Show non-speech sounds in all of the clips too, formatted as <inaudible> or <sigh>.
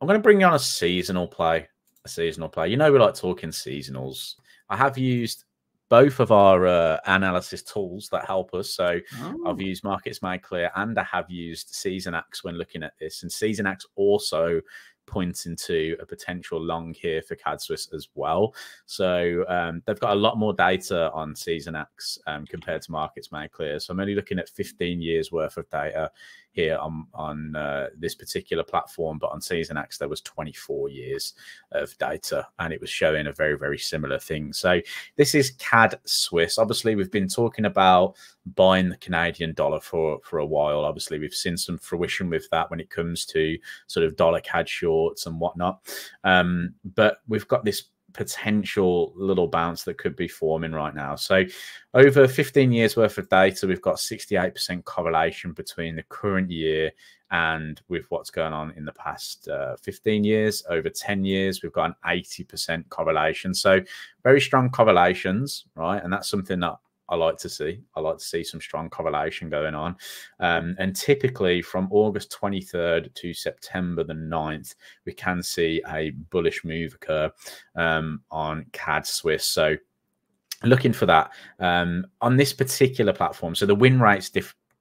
I'm going to bring you on a seasonal play. A seasonal play. You know, we like talking seasonals. I have used both of our uh, analysis tools that help us. So oh. I've used Markets Made Clear and I have used Season Seasonax when looking at this. And Season Seasonax also pointing to a potential long here for CAD Swiss as well. So um, they've got a lot more data on Seasonax um, compared to Markets Made Clear. So I'm only looking at 15 years worth of data here on on uh, this particular platform, but on Seasonax there was 24 years of data, and it was showing a very very similar thing. So this is CAD Swiss. Obviously, we've been talking about buying the Canadian dollar for for a while. Obviously, we've seen some fruition with that when it comes to sort of dollar CAD and whatnot. Um, but we've got this potential little bounce that could be forming right now. So, over 15 years worth of data, we've got 68% correlation between the current year and with what's going on in the past uh, 15 years. Over 10 years, we've got an 80% correlation. So, very strong correlations, right? And that's something that I like to see. I like to see some strong correlation going on. Um, and typically from August 23rd to September the 9th, we can see a bullish move occur um, on CAD Swiss. So looking for that um, on this particular platform. So the win rate's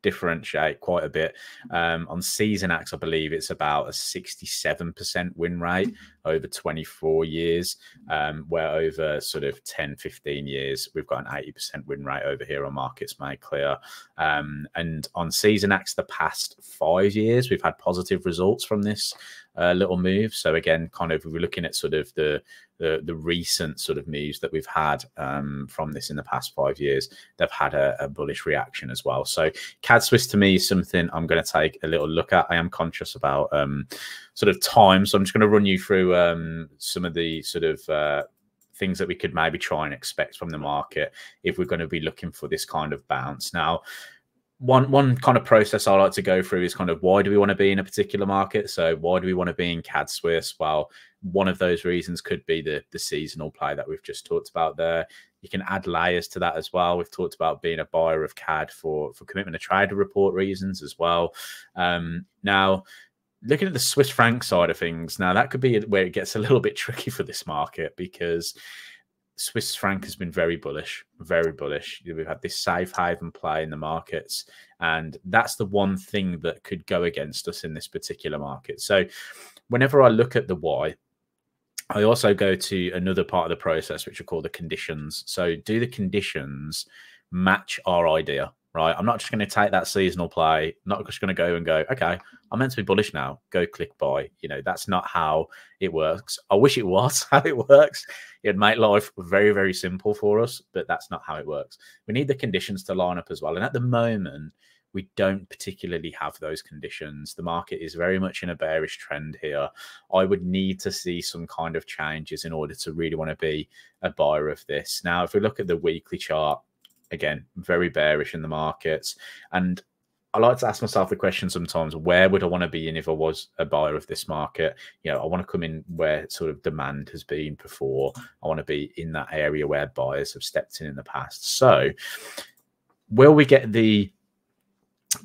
differentiate quite a bit. Um, on Seasonax, I believe it's about a 67% win rate over 24 years, um, where over sort of 10, 15 years, we've got an 80% win rate over here on Markets Made Clear. Um, and on Seasonax, the past five years, we've had positive results from this uh, little move. So again, kind of we're looking at sort of the the, the recent sort of moves that we've had um, from this in the past five years, they've had a, a, bullish reaction as well. So CAD Swiss to me is something I'm going to take a little look at. I am conscious about um, sort of time, so I'm just going to run you through um, some of the sort of uh, things that we could maybe try and expect from the market if we're going to be looking for this kind of bounce. Now, one one kind of process I like to go through is kind of why do we want to be in a particular market? So why do we want to be in CAD Swiss? Well, one of those reasons could be the the seasonal play that we've just talked about there. You can add layers to that as well. We've talked about being a buyer of CAD for for commitment to trader report reasons as well. Um, now, looking at the Swiss franc side of things, now that could be where it gets a little bit <laughs> tricky for this market because Swiss franc has been very bullish, very bullish. We've had this safe haven play in the markets, and that's the one thing that could go against us in this particular market. So, whenever I look at the why, I also go to another part of the process, which are called the conditions. So, do the conditions match our idea? Right? I'm not just going to take that seasonal play, not just going to go and go, okay, I'm meant to be bullish now, go click buy. You know, that's not how it works. I wish it <laughs> was how it works. It'd make life very, very simple for us, but that's not how it works. We need the conditions to line up as well. And at the moment, we don't particularly have those conditions. The market is very much in a bearish trend here. I would need to see some kind of changes in order to really want to be a buyer of this. Now, if we look at the weekly chart, again, very bearish in the markets. And I like to ask myself the question sometimes where would I want to be in if I was a buyer of this market? You know, I want to come in where sort of demand has been before. I want to be in that area where buyers have stepped in in the past. So, will we get the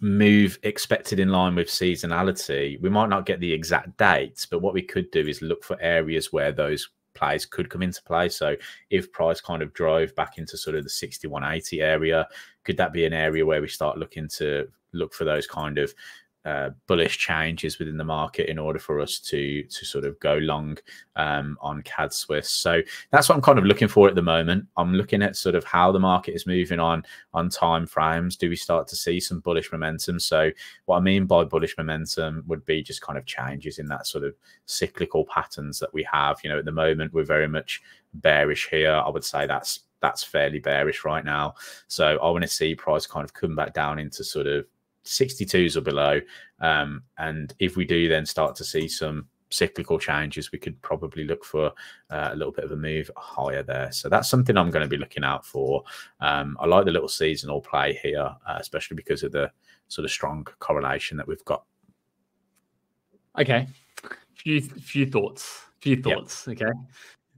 move expected in line with seasonality? We might not get the exact dates, but what we could do is look for areas where those plays could come into play. So if price kind of drove back into sort of the 6180 area, could that be an area where we start looking to look for those kind of uh, bullish changes within the market in order for us to to sort of go long um, on CAD Swiss. So that's what I'm kind of looking for at the moment. I'm looking at sort of how the market is moving on on time frames. Do we start to see some bullish momentum? So what I mean by bullish momentum would be just kind of changes in that sort of cyclical patterns that we have. You know, at the moment we're very much bearish here. I would say that's that's fairly bearish right now. So I want to see price kind of come back down into sort of 62s or below. Um, and if we do then start to see some cyclical changes, we could probably look for uh, a little bit of a move higher there. So that's something I'm going to be looking out for. Um, I like the little seasonal play here, uh, especially because of the sort of strong correlation that we've got. Okay, few few thoughts. Few thoughts. Yep. Okay,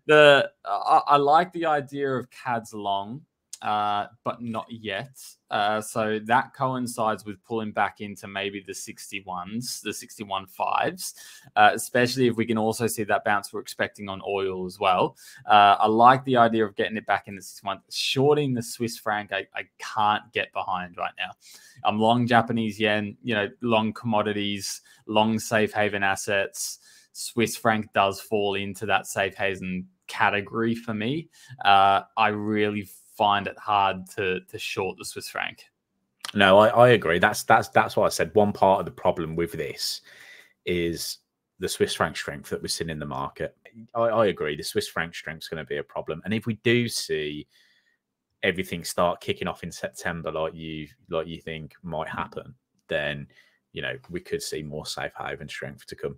the I, I like the idea of CAD's long uh, but not yet. Uh, so that coincides with pulling back into maybe the 61s, the 61 fives, uh, especially if we can also see that bounce we're expecting on oil as well. Uh, I like the idea of getting it back in the 61. Shorting the Swiss franc, I, I can't get behind right now. I'm long Japanese yen, you know, long commodities, long safe haven assets. Swiss franc does fall into that safe haven category for me. Uh, I really find it hard to to short the Swiss franc. No, I, I agree. That's that's that's why I said one part of the problem with this is the Swiss franc strength that we're seeing in the market. I, I agree. The Swiss franc strength is going to be a problem, and if we do see everything start kicking off in September, like you like you think might happen, then you know we could see more safe haven strength to come.